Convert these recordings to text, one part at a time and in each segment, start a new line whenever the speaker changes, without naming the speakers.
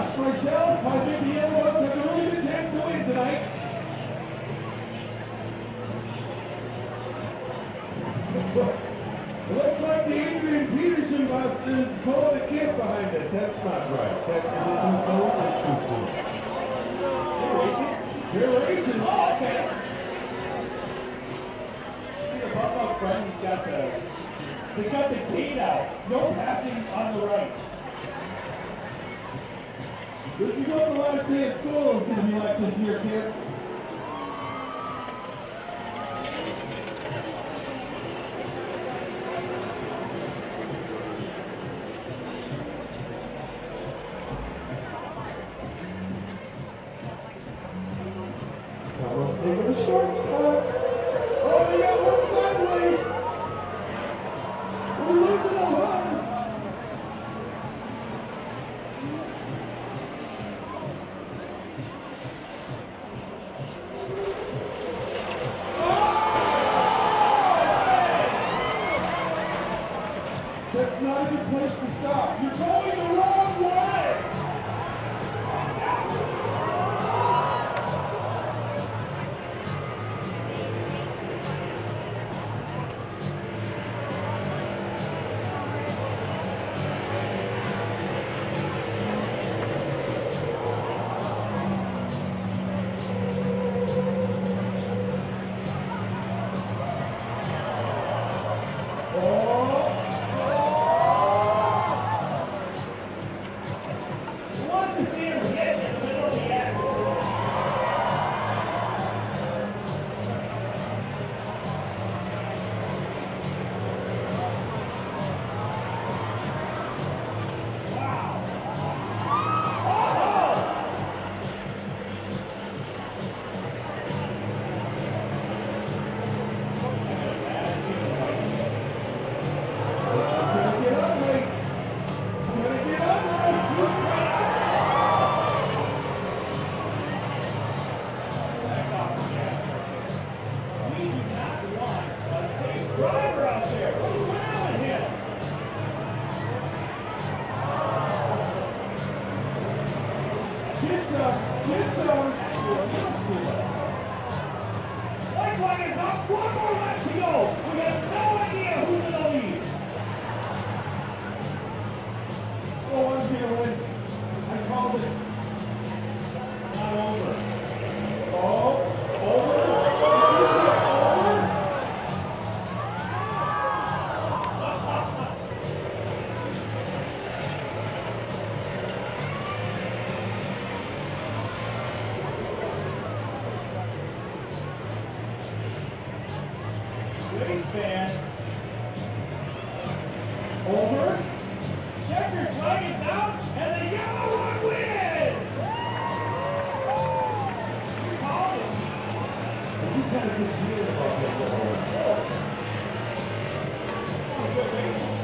myself, I think the Ones have a really good chance to win tonight. Looks like the Adrian Peterson bus is pulling a kid behind it. That's not right. That is too soon? It's too soon.
They're racing.
They're racing.
Oh, okay. See the bus out front, he's got the, they got the gate out. No passing on the right.
This is what the last day of school is going to be like this year, kids. Taking a shortcut. Not a
One more lap Fan.
Over.
Checkered flag is out, and the yellow one wins. You called it.
He's had a good year about.
Oh,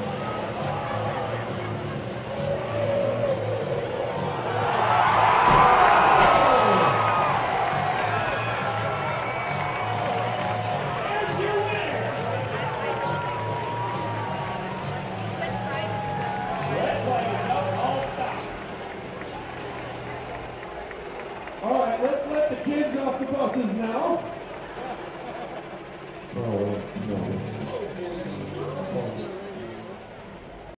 kids off the buses now. Oh, no.